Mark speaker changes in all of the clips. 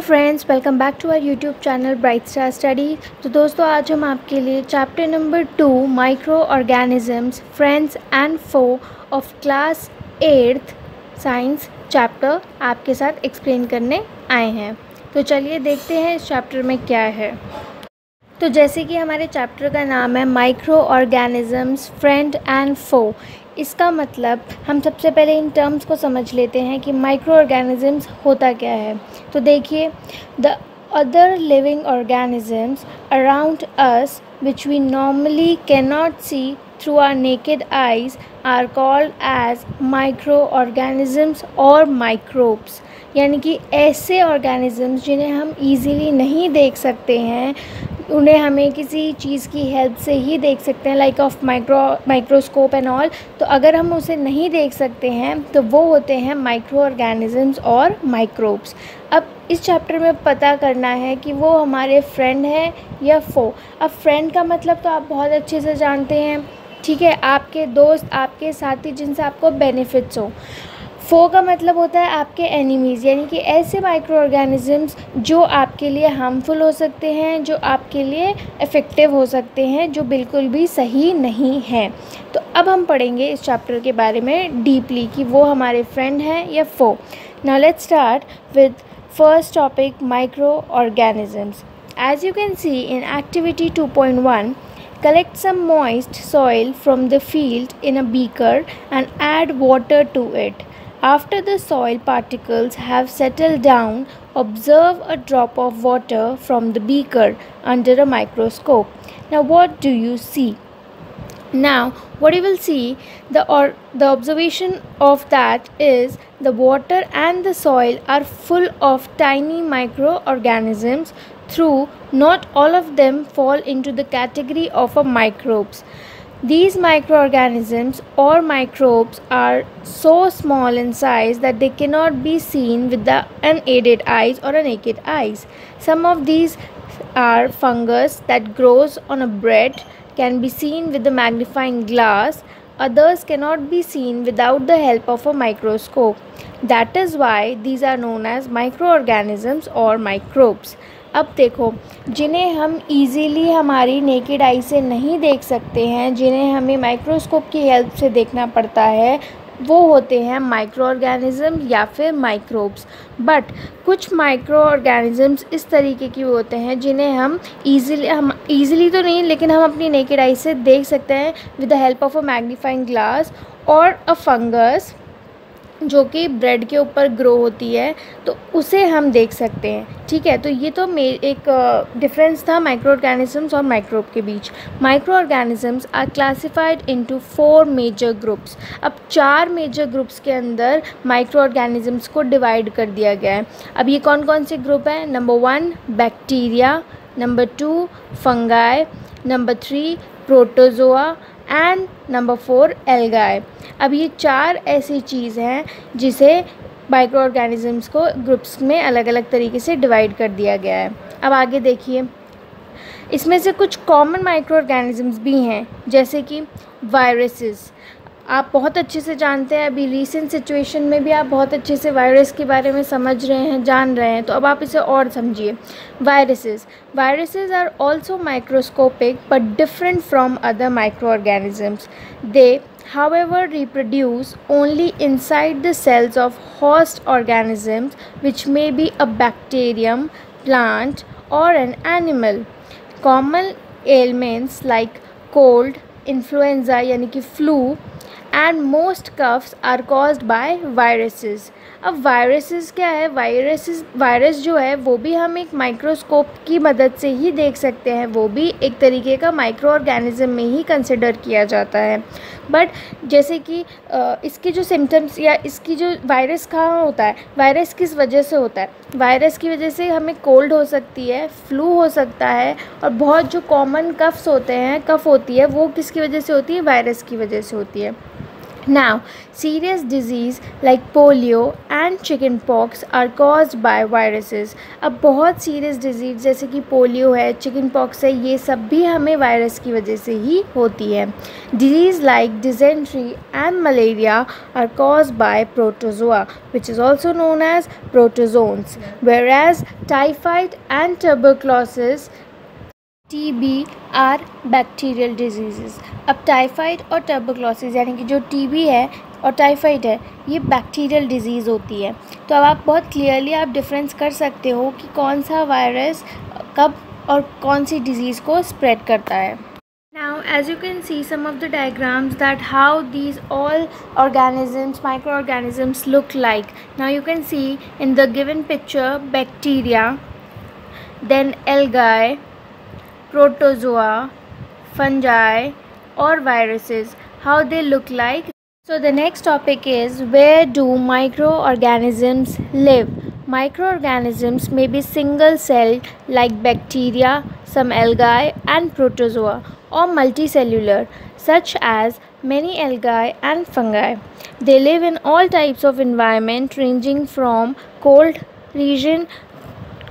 Speaker 1: Friends welcome back to our YouTube channel bright star study तो दोस्तों, आज हम आपके लिए chapter number two micro organisms friends and foe of class eighth science chapter आपके साथ एक्सप्लेन करने आए हैं। तो चलिए देखते हैं इस चैप्टर में क्या है। तो जैसे कि हमारे चैप्टर का नाम है micro organisms friend and foe इसका मतलब हम सबसे पहले इन टर्म्स को समझ लेते हैं कि माइक्रो ऑर्गेनिजम्स होता क्या है। तो देखिए the other living organisms around us which we normally can not see through our naked eyes are called as micro organisms और माइक्रोब्स यानी कि ऐसे ऑर्गेनिजम्स जिन्हें हम इजीली नहीं देख सकते हैं उन्हें हमें किसी चीज़ की हेल्प से ही देख सकते हैं like of micro microscope and all तो अगर हम उसे नहीं देख सकते हैं तो वो होते हैं माइक्रो ऑर्गेनिजम्स और माइक्रोब्स अब इस चैप्टर में पता करना है कि वो हमारे फ्रेंड हैं या फो अब फ्रेंड का मतलब तो आप बहुत अच्छे से जानते हैं, ठीक है? आपके दोस्त, आपके साथी जिनसे आपको बेनिफिट्स हो। फो का मतलब होता है आपके एनिमीज़ यानी कि ऐसे माइक्रो ऑर्गेनिजम्स जो आपके लिए हार्मफुल हो सकते हैं, जो आपके लिए इफ़ेक्टिव हो सकते हैं, जो बिल्कुल भी सही नहीं है। तो अब हम पढ़ेंगे इस चैप्टर के बारे में डीपली कि वो हमारे फ्रेंड हैं या foe now let's start with first topic micro organisms as you can see in activity 2.1 collect some moist soil from the field in a beaker and add water to it. After the soil particles have settled down, observe a drop of water from the beaker under a microscope. Now what do you see? Now what you will see the or the observation of that is the water and the soil are full of tiny microorganisms through not all of them fall into the category of a microbes. These microorganisms or microbes are so small in size that they cannot be seen with the unaided eyes or a naked eyes. Some of these are fungus that grows on a bread can be seen with the magnifying glass. Others cannot be seen without the help of a microscope. That is why these are known as microorganisms or microbes अब देखो, जिन्हें हम easily हमारी naked eye से नहीं देख सकते हैं, जिन्हें हमें माइक्रोस्कोप की हेल्प से देखना पड़ता है, वो होते हैं माइक्रो ऑर्गेनिज़म या फिर माइक्रोब्स बट कुछ माइक्रो ऑर्गेनिज़म्स इस तरीके की होते हैं, जिन्हें हम इजीली हम इजीली तो नहीं, लेकिन हम अपनी नेकेड आई से देख सकते हैं with the help of a magnifying glass और अ फंगस जो कि ब्रेड के ऊपर ग्रो होती है तो उसे हम देख सकते हैं। ठीक है तो ये तो मे, एक डिफरेंस था माइक्रो ऑर्गेनिजम्स और माइक्रोब के बीच। Micro organisms are classified into four major groups अब चार मेजर ग्रुप्स के अंदर माइक्रो ऑर्गेनिजम्स को डिवाइड कर दिया गया है। अब ये कौन कौन से ग्रुप हैं? Number one bacteria number two fungi number three protozoa and number four algae अब ये चार ऐसी चीज़ हैं जिसे माइक्रो ऑर्गेनिजम्स को ग्रुप्स में अलग अलग तरीके से डिवाइड कर दिया गया है। अब आगे देखिए। इसमें से कुछ कॉमन माइक्रो ऑर्गेनिजम्स भी हैं, जैसे कि वायरसेस आप बहुत अच्छे से जानते हैं, अभी रीसेंट सिचुएशन में भी आप बहुत अच्छे से वायरस के बारे में समझ रहे हैं, जान रहे हैं तो अब आप इसे और समझिए। Viruses viruses are also microscopic but different from other micro organisms they however reproduce only inside the cells of host organisms which may be a bacterium plant और an animal common ailments like cold influenza यानी कि flu and most coughs are caused by viruses. अब viruses क्या है? Viruses virus जो है, वो भी हम एक माइक्रोस्कोप की मदद से ही देख सकते हैं। वो भी एक तरीके का माइक्रो ऑर्गेनिज्म में ही कंसिडर किया जाता है। बट जैसे कि इसके जो सिम्टम्स या इसकी जो वायरस कहाँ होता है? वायरस किस वजह से होता है? वायरस की वजह से हमें कोल्ड हो सकती है फ्लू हो सकता है और बहुत जो कॉमन कफ्स होते हैं कफ होती है, वो किसकी वजह से होती है? वायरस की वजह से होती है। Now, serious disease like polio and chicken pox are caused by viruses. अब बहुत सीरियस डिजीज़ जैसे कि पोलियो है चिकन पॉक्स है ये सब भी हमें वायरस की वजह से ही होती है disease like dysentery and malaria are cause by protozoa which is also known as protozoans whereas typhoid and tuberculosis T B are bacterial disease अब टाइफाइड और टर्बोक्लोसिस यानी कि जो टीबी है और टाइफाइड है ये बैक्टीरियल डिज़ीज़ होती है तो अब आप बहुत क्लियरली आप डिफरेंस कर सकते हो कि कौन सा वायरस कब और कौन सी डिज़ीज़ को स्प्रेड करता है Now, as you can see some of the diagrams that how these all organisms, microorganisms look like. Now you can see in the given picture bacteria, then algae, protozoa, fungi, or viruses how they look like. So the next topic is where do microorganisms live? Microorganisms may be single celled like bacteria some algae and protozoa or multicellular such as many algae and fungi. They live in all types of environment ranging from cold region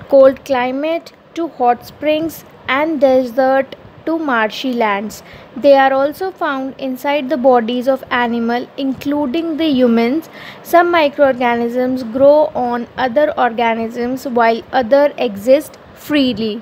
Speaker 1: cold climate to hot springs and desert to marshy lands. They are also found inside the bodies of animal including the humans. Some microorganisms grow on other organisms while other exist freely.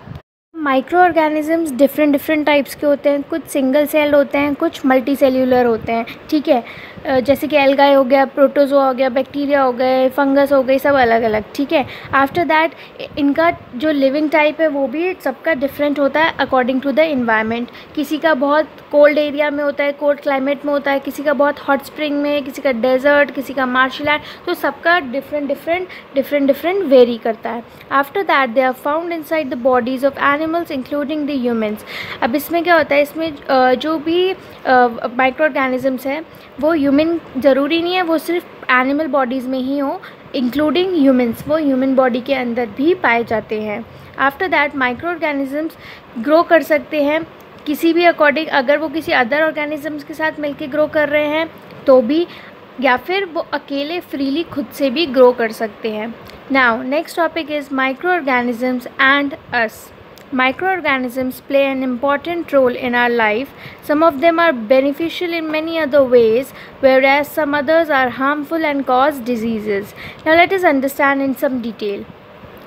Speaker 1: Micro organisms different different types के होते हैं कुछ single cell होते हैं कुछ multi cellular होते हैं ठीक है जैसे कि एल्गाई हो गया प्रोटोजोआ हो गया, बैक्टीरिया हो गए, फंगस हो गई सब अलग अलग ठीक है? आफ्टर दैट इनका जो लिविंग टाइप है, वो भी सबका डिफरेंट होता है अकॉर्डिंग टू द इन्वायरमेंट किसी का बहुत कोल्ड एरिया में होता है कोल्ड क्लाइमेट में होता है, किसी का बहुत हॉट स्प्रिंग में, किसी का डेजर्ट किसी का मार्शल आर्ट तो सबका different different different different very करता है. After that they are found inside the bodies of animals including the humans अब इसमें क्या होता है? इसमें जो भी माइक्रो ऑर्गेनिजम्स हैं, वो ह्यूमन ज़रूरी नहीं है, वो सिर्फ़ एनिमल बॉडीज़ में ही हो इंक्लूडिंग ह्यूमन्स वो ह्यूमन बॉडी के अंदर भी पाए जाते हैं। After that micro organisms grow कर सकते हैं। किसी भी अकॉर्डिंग अगर वो किसी अदर ऑर्गेनिजम्स के साथ मिलके ग्रो कर रहे हैं तो भी, या फिर वो अकेले फ्रीली खुद से भी ग्रो कर सकते हैं। Now next topic is micro organisms and us Microorganisms play an important role in our life. Some of them are beneficial in many other ways, whereas some others are harmful and cause diseases. Now, let us understand in some detail.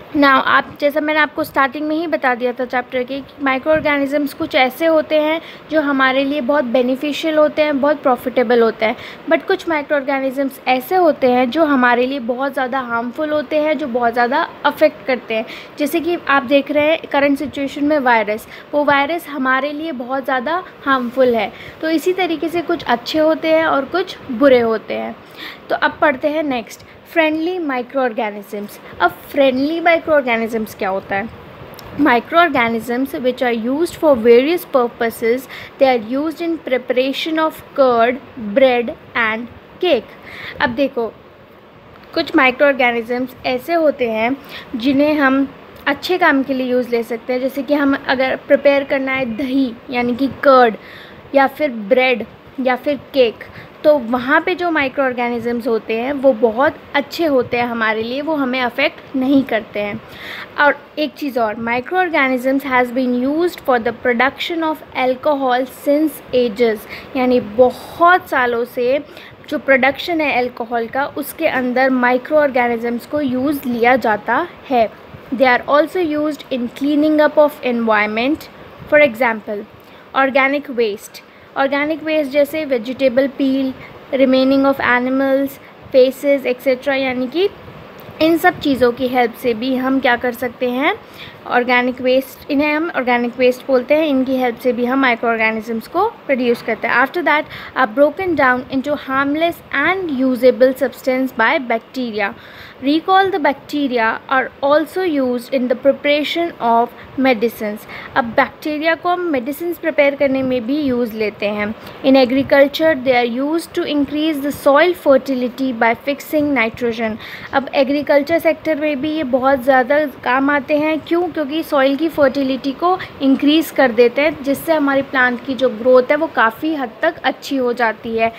Speaker 1: ना, आप जैसा मैंने आपको starting में ही बता दिया था chapter के माइक्रो ऑर्गेनिजम्स कुछ ऐसे होते हैं जो हमारे लिए बहुत बेनिफिशियल होते हैं, बहुत प्रॉफिटेबल होते हैं। बट कुछ माइक्रो ऑर्गेनिजम्स ऐसे होते हैं जो हमारे लिए बहुत ज़्यादा हार्मफुल होते हैं, जो बहुत ज़्यादा अफेक्ट करते हैं। जैसे कि आप देख रहे हैं करंट सिचुएशन में वायरस वो वायरस हमारे लिए बहुत ज़्यादा हार्मफुल है। तो इसी तरीके से कुछ अच्छे होते हैं और कुछ बुरे होते हैं। तो अब पढ़ते हैं नेक्स्ट फ्रेंडली माइक्रो ऑर्गेनिजम्स अब फ्रेंडली माइक्रो ऑर्गेनिजम्स क्या होता है? Microorganisms which are used for various purposes, they are used in preparation of curd, bread and cake. अब देखो, कुछ माइक्रो ऑर्गेनिजम्स ऐसे होते हैं जिन्हें हम अच्छे काम के लिए यूज़ ले सकते हैं। जैसे कि हम अगर प्रिपेयर करना है दही, यानी कि कर्ड या फिर ब्रेड या फिर केक तो वहाँ पे जो माइक्रो ऑर्गेनिजम्स होते हैं, वो बहुत अच्छे होते हैं हमारे लिए, वो हमें अफेक्ट नहीं करते हैं। और एक चीज़ और micro organisms has been used for the production of alcohol since ages यानी बहुत सालों से जो प्रोडक्शन है एल्कोहल का, उसके अंदर माइक्रो ऑर्गेनिजम्स को यूज़ लिया जाता है। They are also use in cleaning up of environment for example organic waste organic waste जैसे vegetable peel remaining of animals faeces etcetera यानी कि इन सब चीज़ों की हेल्प से भी हम क्या कर सकते हैं? ऑर्गेनिक वेस्ट इन्हें हम ऑर्गेनिक वेस्ट बोलते हैं, इनकी हेल्प से भी हम माइक्रो ऑर्गेनिजम्स को प्रोड्यूस करते हैं। After that are broken down into harmless and usable substance by bacteria recall the bacteria are also use in the preparation of medicine अब बैक्टीरिया को हम मेडिसिन प्रिपेयर करने में भी यूज़ लेते हैं। In agriculture they are use to increase the soil fertility by fixing nitrogen अब agriculture sector में भी ये बहुत ज़्यादा काम आते हैं। क्यों? क्योंकि सॉइल की फर्टिलिटी को इंक्रीज़ कर देते हैं, जिससे हमारी प्लांट की जो ग्रोथ है, वो काफ़ी हद तक अच्छी हो जाती है।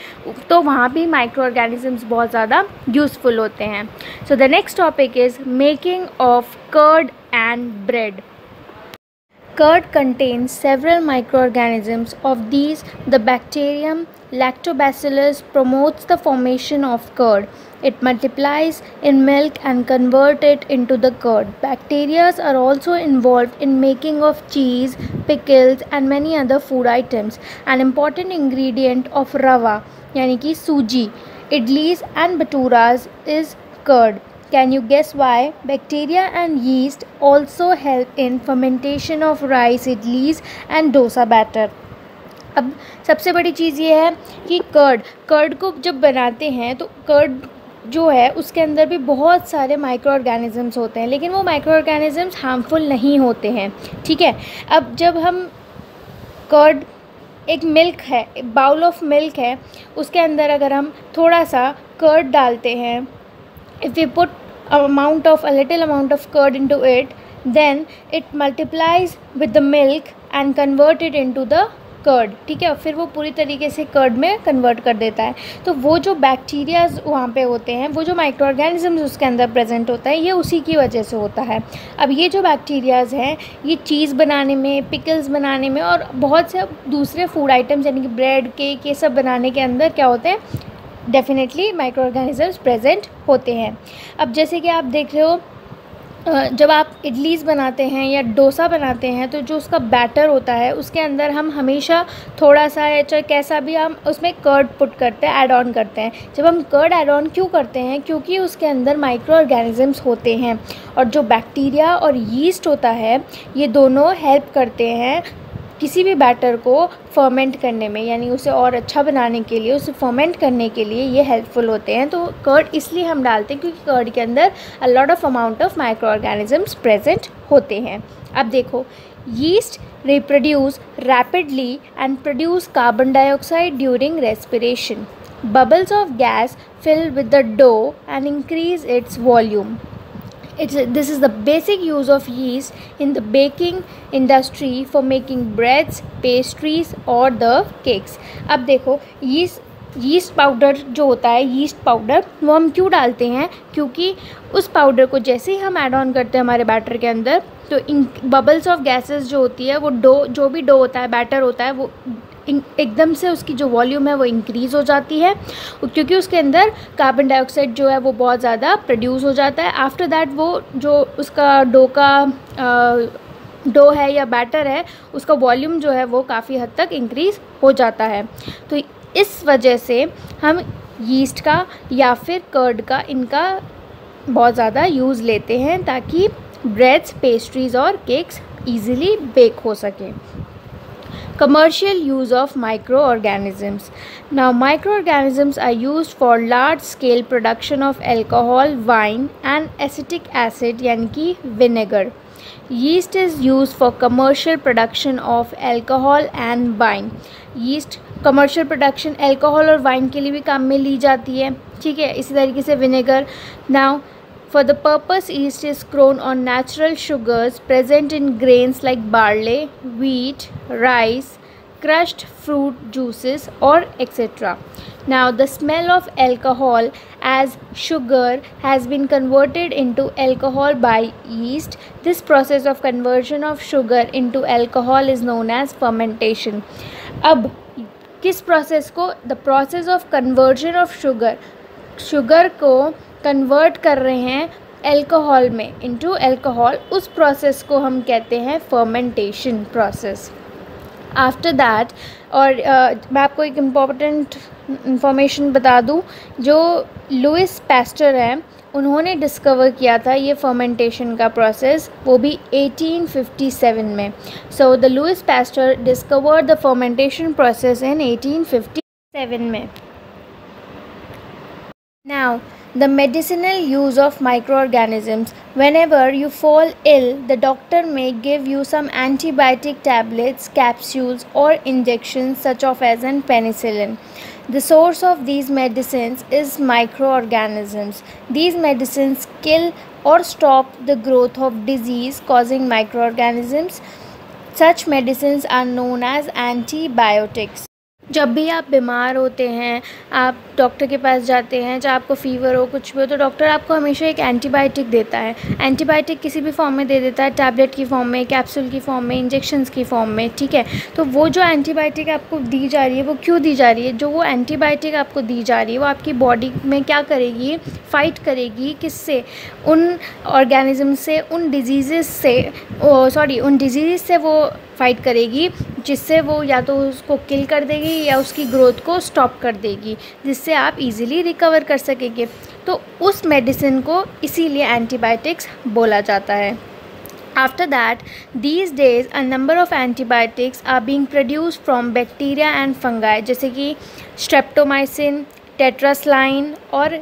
Speaker 1: तो वहाँ भी माइक्रो ऑर्गेनिजम्स बहुत ज़्यादा यूज़फुल होते हैं। So the next topic is making of curd and bread. Curd contains several microorganisms of these the bacterium lactobacillus promotes the formation of curd. It multiplies in milk and convert it into the curd. Bacteria are also involved in making of cheese, pickles and many other food items. An important ingredient of rava yani ki suji, idlis and baturas is curd. Can you guess why? Bacteria and yeast also help in fermentation of rice, idlis and dosa batter. अब सबसे बड़ी चीज़ ये है कि curd curd को जब बनाते हैं तो कर्ड जो है उसके अंदर भी बहुत सारे माइक्रो ऑर्गेनिज़म्स होते हैं लेकिन वो माइक्रो ऑर्गेनिज़म्स हार्मफुल नहीं होते हैं ठीक है अब जब हम कर्ड एक मिल्क है बाउल ऑफ़ मिल्क है उसके अंदर अगर हम थोड़ा सा कर्ड डालते हैं if we put amount of, a little amount of curd into it, then it multiplies with the milk and convert it into the curd ठीक है? फिर वो पूरी तरीके से कर्ड में कन्वर्ट कर देता है। तो वो जो बैक्टीरियाज वहाँ पे होते हैं, वो जो माइक्रो ऑर्गेनिजम्स उसके अंदर प्रेजेंट होता है, ये उसी की वजह से होता है। अब ये जो बैक्टीरियाज हैं, ये चीज़ बनाने में पिकल्स बनाने में और बहुत से दूसरे फ़ूड आइटम्स यानी कि ब्रेड केक ये सब बनाने के अंदर क्या होते हैं? डेफिनेटली माइक्रो ऑर्गेनिजम्स प्रेजेंट होते हैं। अब जैसे कि आप देख रहे हो जब आप इडलीज़ बनाते हैं या डोसा बनाते हैं तो जो उसका बैटर होता है, उसके अंदर हम हमेशा थोड़ा सा या चाहे कैसा भी हम उसमें कर्ड पुट करते हैं ऐड ऑन करते हैं। जब हम कर्ड ऐड ऑन क्यों करते हैं? क्योंकि उसके अंदर माइक्रो ऑर्गेनिजम्स होते हैं। और जो बैक्टीरिया और यीस्ट होता है, ये दोनों हेल्प करते हैं किसी भी बैटर को फर्मेंट करने में, यानी उसे और अच्छा बनाने के लिए, उसे फर्मेंट करने के लिए ये हेल्पफुल होते हैं। तो कर्ड इसलिए हम डालते हैं क्योंकि कर्ड के अंदर a lot of amount of micro organisms present होते हैं। अब देखो yeast reproduce rapidly and produce carbon dioxide during respiration bubbles of gas fill with the dough and increase its volume It's, a, this is the basic use of yeast in the baking industry for making breads, pastries or the cakes. अब देखो yeast yeast powder जो होता है yeast powder वो हम क्यों डालते हैं क्योंकि उस पाउडर को जैसे ही हम ऐड ऑन करते हैं हमारे बैटर के अंदर तो इन बबल्स ऑफ़ गैसेस जो होती है वो डो जो भी डो होता है बैटर होता है वो एकदम से उसकी जो वॉल्यूम है वो इंक्रीज़ हो जाती है। क्योंकि उसके अंदर कार्बन डाइऑक्साइड जो है वो बहुत ज़्यादा प्रोड्यूस हो जाता है। आफ्टर दैट वो जो उसका डो का डो है या बैटर है, उसका वॉल्यूम जो है वो काफ़ी हद तक इंक्रीज़ हो जाता है। तो इस वजह से हम यीस्ट का या फिर कर्ड का इनका बहुत ज़्यादा यूज़ लेते हैं ताकि ब्रेड्स पेस्ट्रीज़ और केक्स ईज़िली बेक हो सकें। Commercial use of microorganisms. Now microorganisms are used for large scale production of alcohol, wine and acetic acid yani vinegar. Yeast is used for commercial production of alcohol and wine. Yeast commercial production alcohol और wine के लिए भी काम में ली जाती है ठीक है इसी तरीके से vinegar now For the purpose, yeast is grown on natural sugars present in grains like barley, wheat, rice, crushed fruit juices or etc. Now the smell of alcohol as sugar has been converted into alcohol by yeast. This process of conversion of sugar into alcohol is known as fermentation. अब किस process को the process of conversion of sugar sugar को convert कर रहे हैं alcohol में into alcohol उस process को हम कहते हैं फर्मेंटेशन प्रोसेस आफ्टर दैट और uh, मैं आपको एक इंपॉर्टेंट इंफॉर्मेशन बता दूँ जो लुइस पेस्टर हैं उन्होंने डिस्कवर किया था ये फर्मेंटेशन का प्रोसेस वो भी 1857 में. So the Louis Pasteur discover the fermentation process in 1857 में. Now the medicinal use of microorganisms. Whenever you fall ill, the doctor may give you some antibiotic tablets, capsules, or injections, such as an penicillin. The source of these medicines is microorganisms. These medicines kill or stop the growth of disease causing microorganisms. Such medicines are known as antibiotics. जब भी आप बीमार होते हैं, आप doctor के पास जाते हैं, चाहे आपको फ़ीवर हो, कुछ भी हो तो डॉक्टर आपको हमेशा एक एंटीबायोटिक देता है। एंटीबायोटिक किसी भी फॉर्म में दे देता है टैबलेट की फॉर्म में कैप्सूल की फॉर्म में इंजेक्शंस की फॉर्म में, ठीक है? तो वो जो एंटीबायोटिक आपको दी जा रही है, वो क्यों दी जा रही है? जो वो एंटीबायोटिक आपको दी जा रही है, वो आपकी बॉडी में क्या करेगी? फ़ाइट करेगी किससे? उन ऑर्गेनिज्म से, उन डिज़ीज़ से सॉरी उन डिज़ीज़ से वो फाइट करेगी, जिससे वो या तो उसको किल कर देगी या उसकी ग्रोथ को स्टॉप कर देगी, जिससे आप इजीली रिकवर कर सकेंगे। तो उस मेडिसिन को इसीलिए एंटीबायोटिक्स बोला जाता है। After that these days a number of antibiotics are being produce from bacteria and fungi जैसे कि स्ट्रेप्टोमाइसिन टेट्रासलाइन और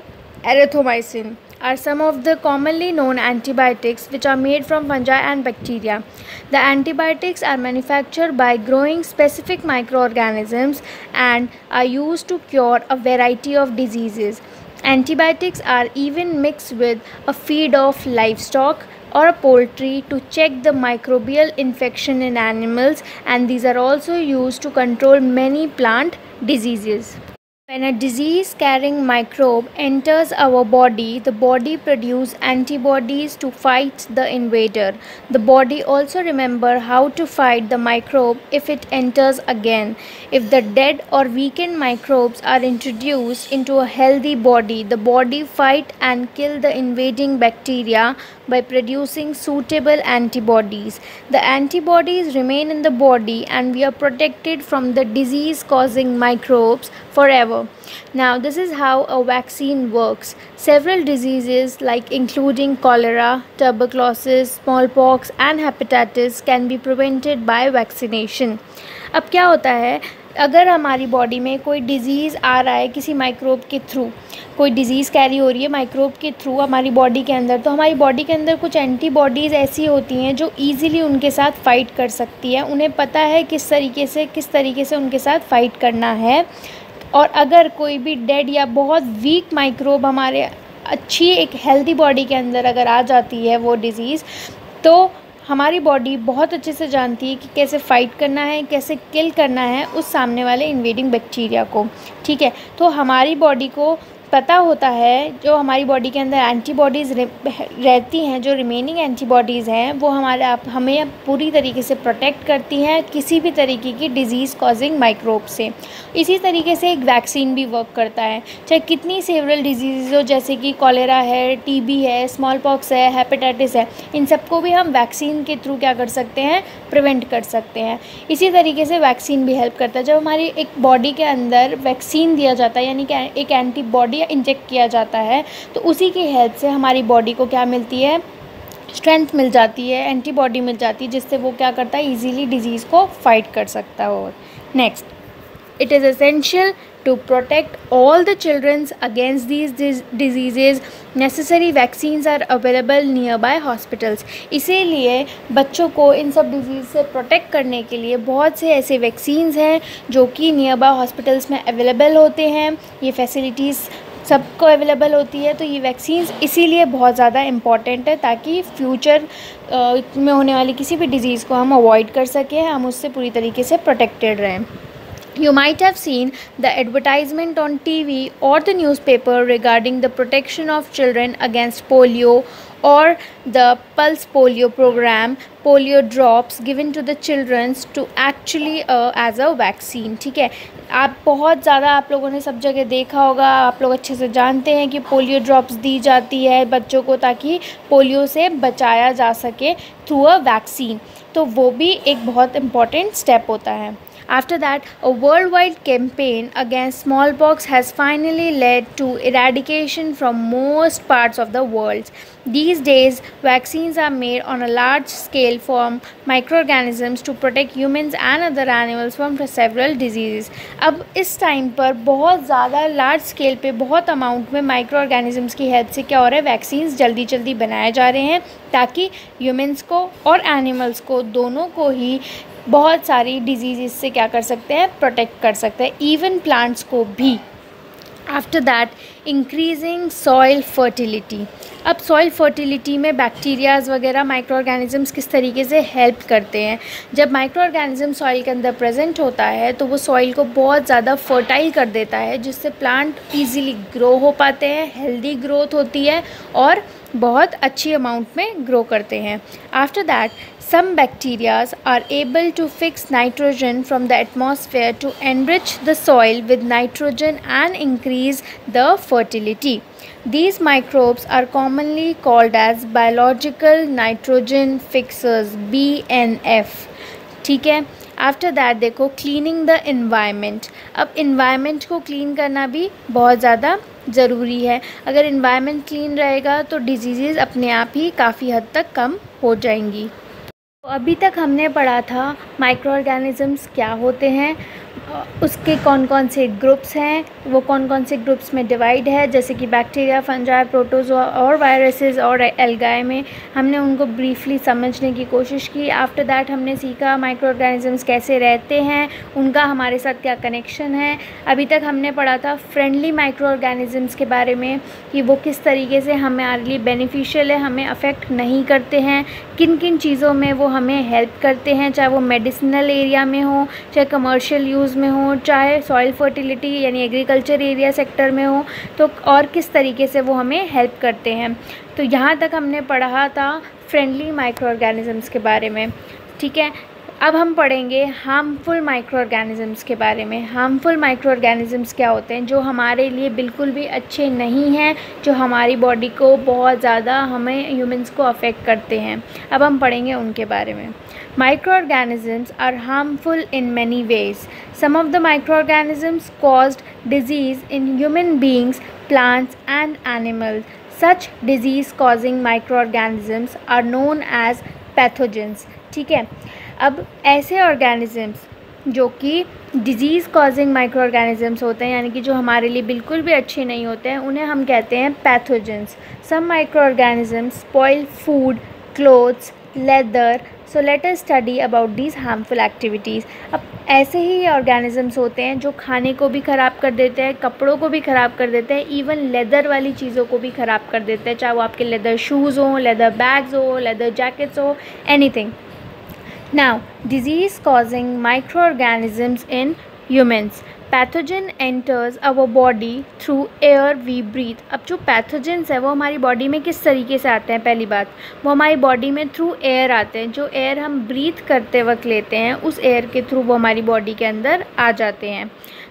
Speaker 1: एरेथोमाइसिन are some of the commonly known antibiotics which are made from fungi and bacteria. The antibiotics are manufactured by growing specific microorganisms and are used to cure a variety of diseases. Antibiotics are even mixed with a feed of livestock or poultry to check the microbial infection in animals and these are also used to control many plant diseases. When a disease carrying microbe enters our body, the body produces antibodies to fight the invader. The body also remember how to fight the microbe if it enters again. If the dead or weakened microbes are introduced into a healthy body, the body fight and kill the invading bacteria by producing suitable antibodies. The antibodies remain in the body and we are protected from the disease causing microbes forever. Now this is how a vaccine works. Several diseases like including cholera, tuberculosis, smallpox and hepatitis can be prevented by vaccination. अब क्या होता है अगर हमारी body में कोई disease आ रहा है किसी माइक्रोब के थ्रू कोई डिज़ीज़ कैरी हो रही है माइक्रोब के थ्रू हमारी बॉडी के अंदर तो हमारी बॉडी के अंदर कुछ एंटीबॉडीज़ ऐसी होती हैं जो ईज़िली उनके साथ फ़ाइट कर सकती है उन्हें पता है किस तरीके से किस तरीके से उनके साथ फ़ाइट करना है और अगर कोई भी डेड या बहुत वीक माइक्रोब हमारे अच्छी एक हेल्दी बॉडी के अंदर अगर आ जाती है वो डिज़ीज़ तो हमारी बॉडी बहुत अच्छे से जानती है कि कैसे फ़ाइट करना है, कैसे किल करना है उस सामने वाले इन्वेडिंग बैक्टीरिया को, ठीक है? तो हमारी बॉडी को पता होता है जो हमारी बॉडी के अंदर एंटीबॉडीज़ रहती हैं, जो रिमेनिंग एंटीबॉडीज़ हैं, वो हमारे आप, हमें पूरी तरीके से प्रोटेक्ट करती हैं किसी भी तरीके की डिज़ीज़ कॉजिंग माइक्रोब से। इसी तरीके से एक वैक्सीन भी वर्क करता है। चाहे कितनी सेवरल डिज़ीज़ हो, जैसे कि कॉलेरा है टीबी है स्मॉल पॉक्स है हेपेटाइटिस है, इन सबको भी हम वैक्सीन के थ्रू क्या कर सकते हैं? प्रिवेंट कर सकते हैं। इसी तरीके से वैक्सीन भी हेल्प करता है। जब हमारी एक बॉडी के अंदर वैक्सीन दिया जाता है, यानी कि एक एंटीबॉडी या इंजेक्ट किया जाता है तो उसी की हेल्प से हमारी बॉडी को क्या मिलती है? स्ट्रेंथ मिल जाती है एंटीबॉडी मिल जाती है, जिससे वो क्या करता है? इजीली डिज़ीज़ को फाइट कर सकता है। और next it is essential to protect all the children against these diseases. Necessary vaccines are available nearby hospitals. इसीलिए बच्चों को इन सब डिज़ीज़ से प्रोटेक्ट करने के लिए बहुत से ऐसे वैक्सीन्स हैं, जो कि नियर बाय हॉस्पिटल्स में अवेलेबल होते हैं। ये फैसिलिटीज़ सबको अवेलेबल होती है तो ये वैक्सीन्स इसीलिए बहुत ज़्यादा इंपॉर्टेंट है ताकि फ्यूचर में होने वाली किसी भी डिज़ीज़ को हम अवॉइड कर सकें हम उससे पूरी तरीके से प्रोटेक्टेड रहें You might have seen the advertisement on TV or the newspaper regarding the protection of children against polio or the pulse polio program polio drops given to the children to actually uh, as a vaccine ठीक है? आप बहुत ज़्यादा आप लोगों ने सब जगह देखा होगा आप लोग अच्छे से जानते हैं कि पोलियो ड्रॉप्स दी जाती है बच्चों को ताकि पोलियो से बचाया जा सके थ्रू अ वैक्सीन तो वो भी एक बहुत इंपॉर्टेंट स्टेप होता है। After that, a worldwide campaign against smallpox has finally led to eradication from most parts of the world. These days, vaccines are made on a large scale from microorganisms to protect humans and other animals from several diseases. अब इस time पर बहुत ज़्यादा large scale पे बहुत amount में micro organisms की help से क्या हो रहा है वैक्सीन्स जल्दी जल्दी बनाए जा रहे हैं ताकि ह्यूमंस को और एनिमल्स को दोनों को ही बहुत सारी डिज़ीज़ से क्या कर सकते हैं? प्रोटेक्ट कर सकते हैं। इवन प्लांट्स को भी। After that increasing soil fertility अब सॉइल फर्टिलिटी में बैक्टीरियाज वगैरह माइक्रो ऑर्गेनिजम्स किस तरीके से हेल्प करते हैं? जब माइक्रो ऑर्गेनिज्म सॉइल के अंदर प्रेजेंट होता है तो वो सॉइल को बहुत ज़्यादा फर्टाइल कर देता है, जिससे प्लांट इजीली ग्रो हो पाते हैं हेल्दी ग्रोथ होती है और बहुत अच्छी अमाउंट में ग्रो करते हैं। After that Some bacteria are able to fix nitrogen from the atmosphere to enrich the soil with nitrogen and increase the fertility. These microbes are commonly called as biological nitrogen fixers BNF. ठीक है after that देखो cleaning the environment अब environment को clean करना भी बहुत ज़्यादा ज़रूरी है अगर इन्वायरमेंट क्लीन रहेगा तो डिज़ीज़ अपने आप ही काफ़ी हद तक कम हो जाएँगी अभी तक हमने पढ़ा था माइक्रो ऑर्गेनिज़म्स क्या होते हैं उसके कौन कौन से ग्रुप्स हैं, वो कौन कौन से ग्रुप्स में डिवाइड है, जैसे कि बैक्टीरिया फंजाई प्रोटोजोआ और वायरसेस और एल्गाए में। हमने उनको ब्रीफली समझने की कोशिश की। आफ्टर दैट हमने सीखा माइक्रो ऑर्गेनिजम्स कैसे रहते हैं, उनका हमारे साथ क्या कनेक्शन है। अभी तक हमने पढ़ा था फ्रेंडली माइक्रो ऑर्गेनिजम्स के बारे में कि वो किस तरीके से हमारे लिए बेनिफिशियल है, हमें अफेक्ट नहीं करते हैं किन किन चीज़ों में वो हमें हेल्प करते हैं, चाहे वो मेडिसिनल एरिया में हो, चाहे कमर्शियल यूज़ में हो, चाहे सॉइल फर्टिलिटी यानी एग्रीकल्चर एरिया सेक्टर में हो तो और किस तरीके से वो हमें हेल्प करते हैं। तो यहाँ तक हमने पढ़ा था फ्रेंडली माइक्रो ऑर्गेनिज़म्स के बारे में, ठीक है? अब हम पढ़ेंगे हार्मफुल माइक्रो ऑर्गेनिज़म्स के बारे में। हार्मफुल माइक्रो ऑर्गेनिज़म्स क्या होते हैं? जो हमारे लिए बिल्कुल भी अच्छे नहीं हैं, जो हमारी बॉडी को बहुत ज़्यादा हमें ह्यूमंस को अफेक्ट करते हैं। अब हम पढ़ेंगे उनके बारे में। Micro organisms are harmful in many ways some of the micro organisms cause disease in human beings plants and animals such disease causing micro organisms are known as pathogens ठीक है? अब ऐसे ऑर्गेनिजम्स जो कि डिज़ीज़ कॉजिंग माइक्रो ऑर्गेनिजम्स होते हैं, यानी कि जो हमारे लिए बिल्कुल भी अच्छे नहीं होते हैं, उन्हें हम कहते हैं pathogens some micro organisms spoil food clothes leather so let us study about these harmful activities अब ऐसे ही ऑर्गेनिजम्स होते हैं जो खाने को भी ख़राब कर देते हैं, कपड़ों को भी ख़राब कर देते हैं इवन लेदर वाली चीज़ों को भी ख़राब कर देते हैं, चाहे वो आपके लेदर शूज़ हों लेदर बैग्स हो लेदर जैकेट्स हो anything disease causing micro organisms in humans pathogen enters our body through air we breathe अब जो पैथोजेंस है, वो हमारी बॉडी में किस तरीके से आते हैं? पहली बात, वो हमारी बॉडी में थ्रू एयर आते हैं। जो एयर हम ब्रीथ करते वक्त लेते हैं, उस एयर के थ्रू वो हमारी बॉडी के अंदर आ जाते हैं।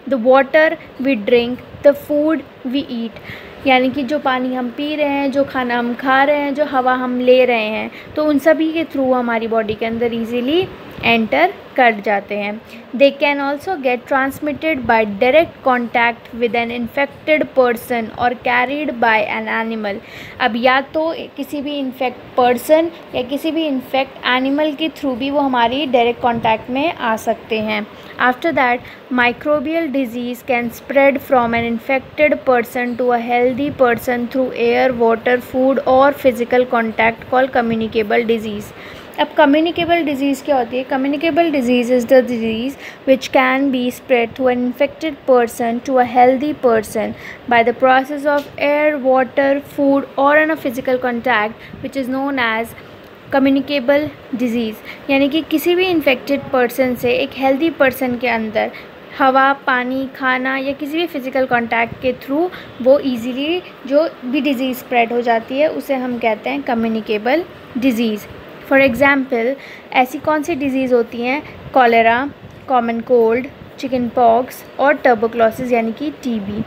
Speaker 1: The water we drink the food we eat यानी कि जो पानी हम पी रहे हैं, जो खाना हम खा रहे हैं, जो हवा हम ले रहे हैं तो उन सभी के थ्रू हमारी बॉडी के अंदर ईजीली एंटर कर जाते हैं. They can also get transmitted by direct contact with an infected person और कैरीड बाय एन एनिमल अब या तो किसी भी इन्फेक्ट पर्सन या किसी भी इन्फेक्ट एनिमल के थ्रू भी वो हमारी डायरेक्ट कॉन्टैक्ट में आ सकते हैं. After that microbial disease can spread from an infected person to a healthy person through air water food और physical contact call communicable disease अब कम्युनिकेबल डिज़ीज़ क्या होती है? Communicable disease is the disease which can be spread through an infected person to a healthy person by the process of air water food और an a physical contact which is known as communicable disease यानी कि किसी भी infected person से एक healthy person के अंदर हवा, पानी, खाना या किसी भी फ़िज़िकल कांटेक्ट के थ्रू वो इजीली जो भी डिज़ीज़ स्प्रेड हो जाती है, उसे हम कहते हैं कम्युनिकेबल डिज़ीज़ फॉर एग्ज़ाम्पल ऐसी कौन सी डिज़ीज़ होती हैं? Cholera common cold chicken pox और टर्बोक्लोसिस यानी कि TB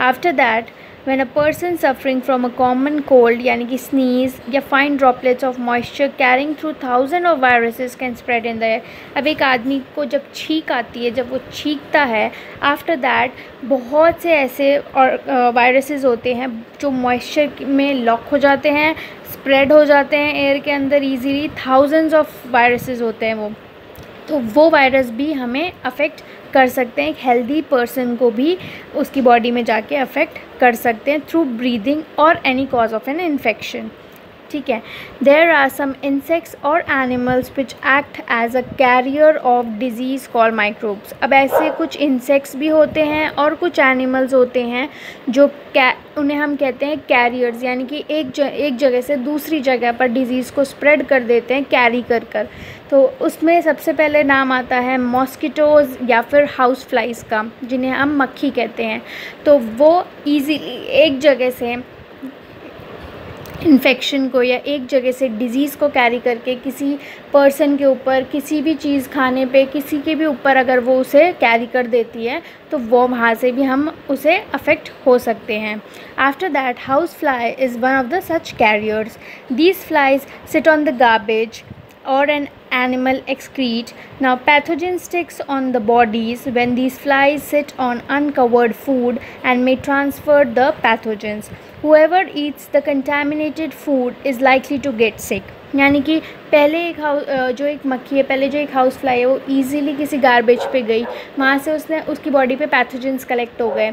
Speaker 1: after that when a person suffering from a common cold, यानी कि sneeze या droplets of moisture carrying through thousand of viruses can spread in the air. अब एक आदमी को जब छींक आती है, जब वो छींकता है आफ्टर दैट बहुत से ऐसे और वायरसेस होते हैं जो मॉइस्चर में लॉक हो जाते हैं स्प्रेड हो जाते हैं एयर के अंदर ईजीली थाउजेंड्स ऑफ़ वायरसेस होते हैं वो. तो वो वायरस भी हमें अफेक्ट कर सकते हैं, एक हेल्दी पर्सन को भी उसकी बॉडी में जाके अफेक्ट कर सकते हैं थ्रू ब्रीदिंग और any cause of an infection ठीक है? देर आर सम इंसेक्ट्स और animals which act as a carrier of disease call microbes अब ऐसे कुछ इंसेक्ट्स भी होते हैं और कुछ एनिमल्स होते हैं जो उन्हें हम कहते हैं कैरियर्स यानी कि एक ज, एक जगह से दूसरी जगह पर डिज़ीज़ को स्प्रेड कर देते हैं कैरी कर कर। तो उसमें सबसे पहले नाम आता है मॉस्किटोज़ या फिर हाउस फ्लाइज़ का जिन्हें हम मक्खी कहते हैं। तो वो ईज़िली एक जगह से इन्फेक्शन को या एक जगह से डिज़ीज़ को कैरी करके किसी पर्सन के ऊपर किसी भी चीज़ खाने पे किसी के भी ऊपर अगर वो उसे कैरी कर देती है तो वो वहाँ से भी हम उसे अफेक्ट हो सकते हैं after that house fly is one of the such carriers these flies sit on the garbage or an animal excrete. Now, pathogen sticks on the bodies when these flies sit on uncovered food and may transfer the pathogens. Whoever eats the contaminated food is likely to get sick. यानी कि पहले एक house जो एक मक्खी है, पहले जो एक हाउस फ्लाई है, वो इजीली किसी गार्बेज पे गई। वहाँ से उसने, उसकी बॉडी पे पैथोजेंस कलेक्ट हो गए।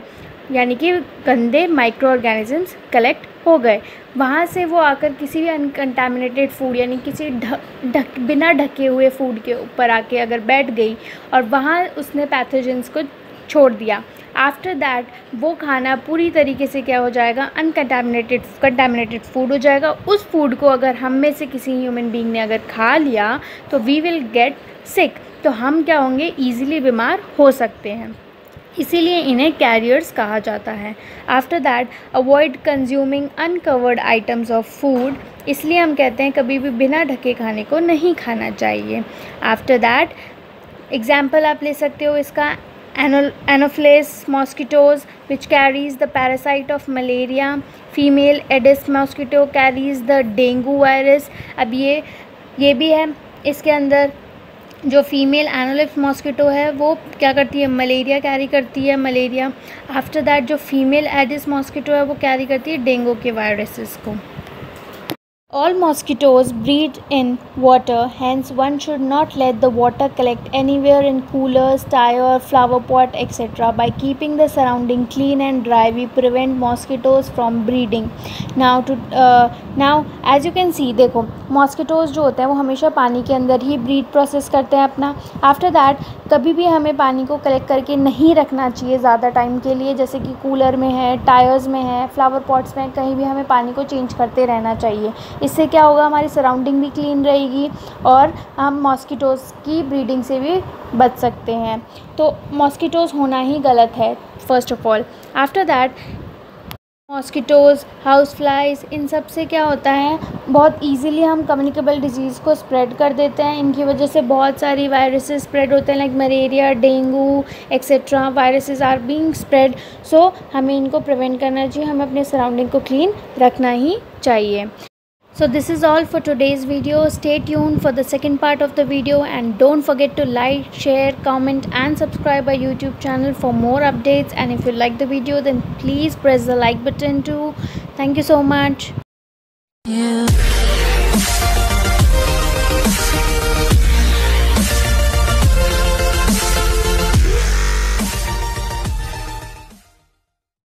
Speaker 1: यानी कि गंदे माइक्रो ऑर्गेनिजम्स कलेक्ट हो गए। वहाँ से वो आकर किसी भी अनकंटामिनेटेड फ़ूड यानी किसी ढक, बिना ढके हुए फ़ूड के ऊपर आके अगर बैठ गई और वहाँ उसने पैथोजेंस को छोड़ दिया। आफ्टर दैट वो खाना पूरी तरीके से क्या हो जाएगा? अनकंटामिनेटेड कंटामिनेटेड फ़ूड हो जाएगा। उस फ़ूड को अगर हम में से किसी ह्यूमन बींग ने अगर खा लिया तो वी विल गेट सिक तो हम क्या होंगे? ईजिली बीमार हो सकते हैं। इसीलिए इन्हें कैरियर्स कहा जाता है। After that avoid consuming uncovered items of food इसलिए हम कहते हैं कभी भी बिना ढके खाने को नहीं खाना चाहिए। आफ्टर दैट एग्ज़ाम्पल आप ले सकते हो इसका। Anopheles mosquitoes which carries the parasite of malaria female aedes mosquito carries the dengue virus अब ये ये भी है इसके अंदर। जो फीमेल एनोलिप्स मॉस्किटो है, वो क्या करती है? मलेरिया कैरी करती है मलेरिया आफ्टर दैट जो फीमेल एडिस मॉस्किटो है, वो कैरी करती है डेंगू के वायरसेस को। All mosquitoes breed in water, hence one should not let the water collect anywhere in coolers, tire, flower pot, etc. By keeping the surrounding clean and dry, we prevent mosquitoes from breeding. Now to uh, now as you can see, देखो mosquitoes जो होते हैं वो हमेशा पानी के अंदर ही breed process करते हैं अपना. After that कभी भी हमें पानी को कलेक्ट करके नहीं रखना चाहिए ज़्यादा टाइम के लिए जैसे कि कूलर में है टायर्स में है फ्लावर पॉट्स में कहीं भी हमें पानी को चेंज करते रहना चाहिए इससे क्या होगा, हमारी सराउंडिंग भी क्लीन रहेगी और हम मॉस्किटोज़ की ब्रीडिंग से भी बच सकते हैं। तो मॉस्किटोज़ होना ही गलत है first of all after that mosquitoes house flies इन सबसे क्या होता है, बहुत इजीली हम कम्युनिकेबल डिज़ीज़ को स्प्रेड कर देते हैं। इनकी वजह से बहुत सारी वायरसेस स्प्रेड होते हैं like malaria dengue etcetera viruses are being spread so हमें इनको प्रिवेंट करना चाहिए, हमें अपने सराउंडिंग को क्लीन रखना ही चाहिए। So this is all for today's video. Stay tuned for the second part of the video and don't forget to like, share, comment and subscribe our YouTube channel for more updates and if you like the video then please press the like button too. Thank you so much. Yeah.